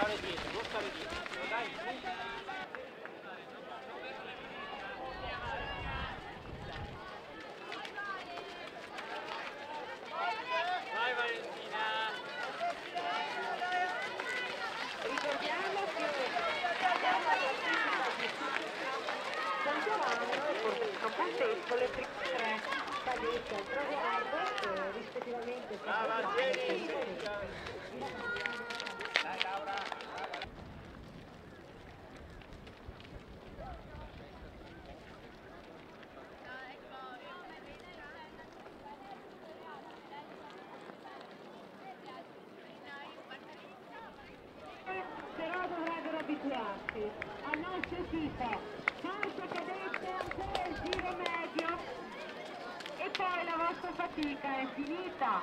stare dietro, non stare dietro. Dai, su. Campantesco, le 3, Paletta, Trovardo, rispettivamente. Brava Geri! Tipo calcio cadette ancora il giro medio. E poi la vostra fatica è finita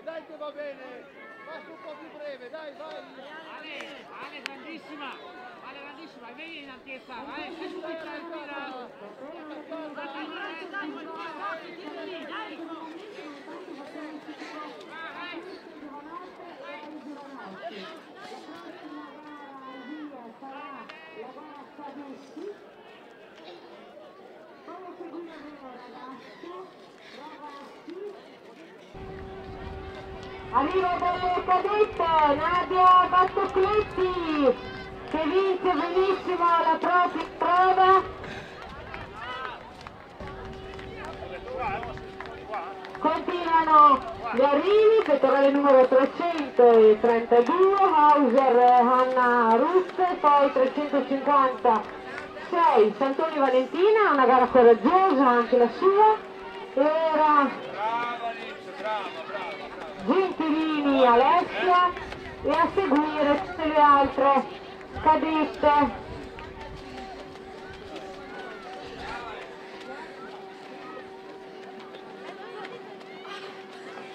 Dai dai che va bene! Basta un po' più breve, dai, vai! Ale, Ale grandissima, Ale grandissima, vieni in altezza, vai, fai subito il tiro. Dai, dai, dai, vuoi fare, dai, tira lì, dai. Vai, Arriva delle cadette Nadia Battocletti che vince benissimo la propria prova. Continuano gli arrivi, pettorale numero 332, Hauser Hanna Russe, poi 356 Santoni Valentina, una gara coraggiosa anche la sua, era Brava Lizzo, brava, brava, brava! Gentilini Alessia e a seguire tutte le altre cadette.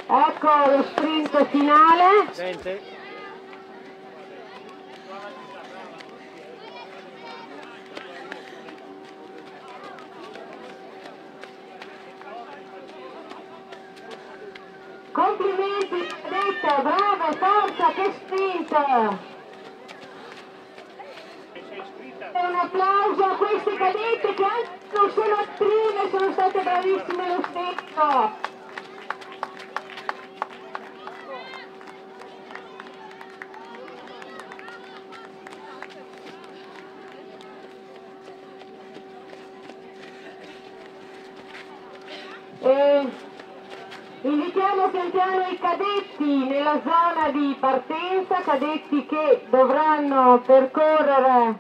Ecco lo sprint finale. Sente? Cadette, brava, forza, che sprint! E un applauso a queste cadette che anche sono attive, sono state bravissime lo stesso. Invitiamo pian piano i cadetti nella zona di partenza, cadetti che dovranno percorrere